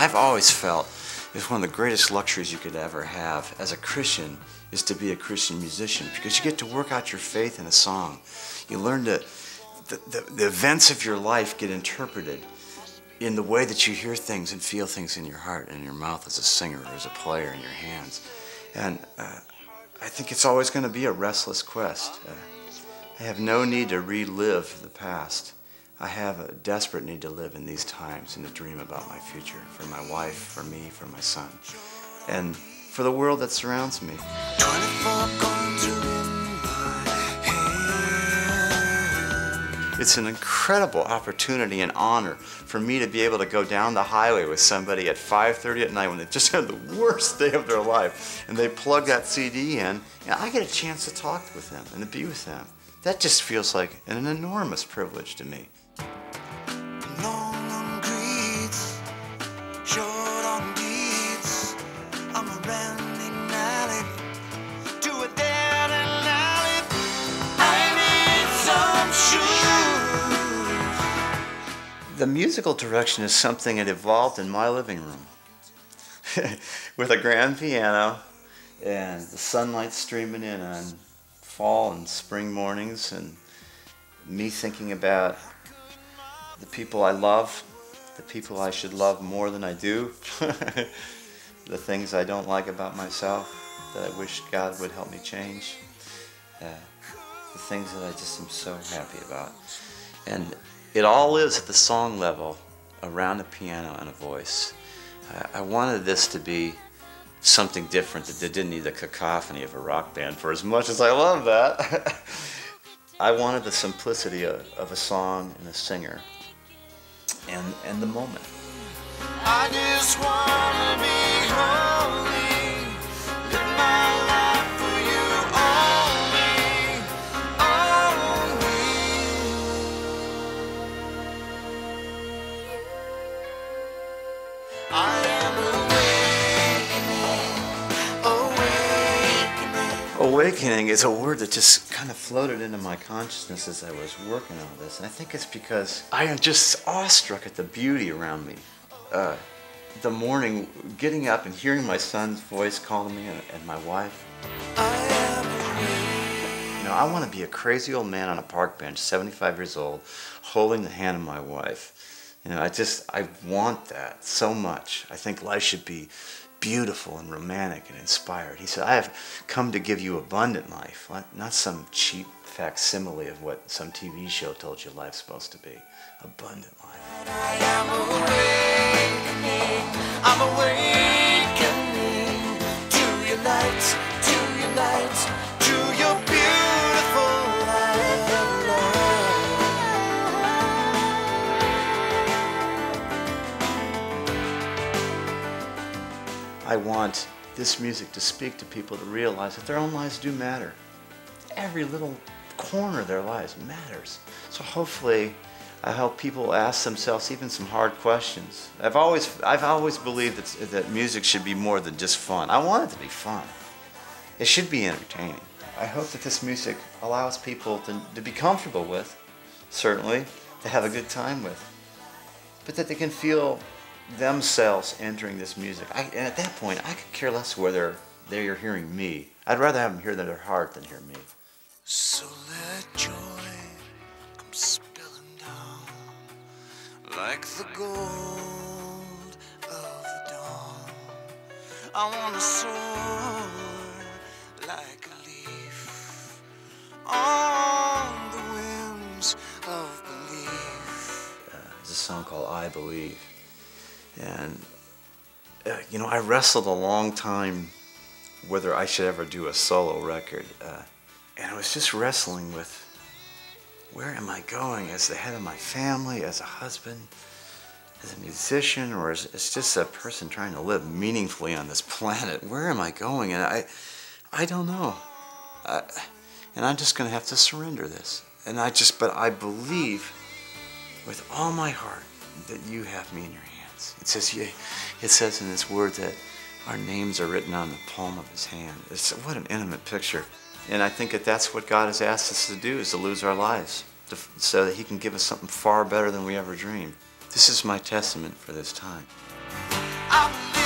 I've always felt it's one of the greatest luxuries you could ever have as a Christian is to be a Christian musician because you get to work out your faith in a song. You learn to, the, the, the events of your life get interpreted in the way that you hear things and feel things in your heart and in your mouth as a singer or as a player in your hands. And uh, I think it's always going to be a restless quest. Uh, I have no need to relive the past. I have a desperate need to live in these times and to dream about my future for my wife, for me, for my son, and for the world that surrounds me. It's an incredible opportunity and honor for me to be able to go down the highway with somebody at 5.30 at night when they've just had the worst day of their life and they plug that CD in and I get a chance to talk with them and to be with them. That just feels like an enormous privilege to me. The musical direction is something that evolved in my living room with a grand piano and the sunlight streaming in on fall and spring mornings and me thinking about the people I love, the people I should love more than I do, the things I don't like about myself that I wish God would help me change, uh, the things that I just am so happy about. And it all is at the song level around a piano and a voice. I wanted this to be something different that didn't need the cacophony of a rock band for as much as I love that. I wanted the simplicity of, of, a song and a singer and, and the moment. Awakening is a word that just kind of floated into my consciousness as I was working on this. And I think it's because I am just awestruck at the beauty around me. Uh, the morning, getting up and hearing my son's voice calling me and, and my wife. You know, I want to be a crazy old man on a park bench, 75 years old, holding the hand of my wife. You know, I just, I want that so much. I think life should be beautiful and romantic and inspired. He said, I have come to give you abundant life, not some cheap facsimile of what some TV show told you life's supposed to be. Abundant life. I want this music to speak to people to realize that their own lives do matter. Every little corner of their lives matters. So hopefully I help people ask themselves even some hard questions. I've always, I've always believed that, that music should be more than just fun. I want it to be fun. It should be entertaining. I hope that this music allows people to, to be comfortable with, certainly, to have a good time with, but that they can feel themselves entering this music. I, and at that point, I could care less whether they're hearing me. I'd rather have them hear their heart than hear me. So let joy come spilling down like the gold of the dawn. I want to soar like a leaf on the wings of belief. Uh, there's a song called I Believe. And, uh, you know, I wrestled a long time whether I should ever do a solo record. Uh, and I was just wrestling with where am I going as the head of my family, as a husband, as a musician, or as, as just a person trying to live meaningfully on this planet? Where am I going? And I, I don't know. I, and I'm just going to have to surrender this. And I just, but I believe with all my heart that you have me in your hands. It says, it says in this word that our names are written on the palm of his hand. It's, what an intimate picture. And I think that that's what God has asked us to do, is to lose our lives, to, so that he can give us something far better than we ever dreamed. This is my testament for this time. I'm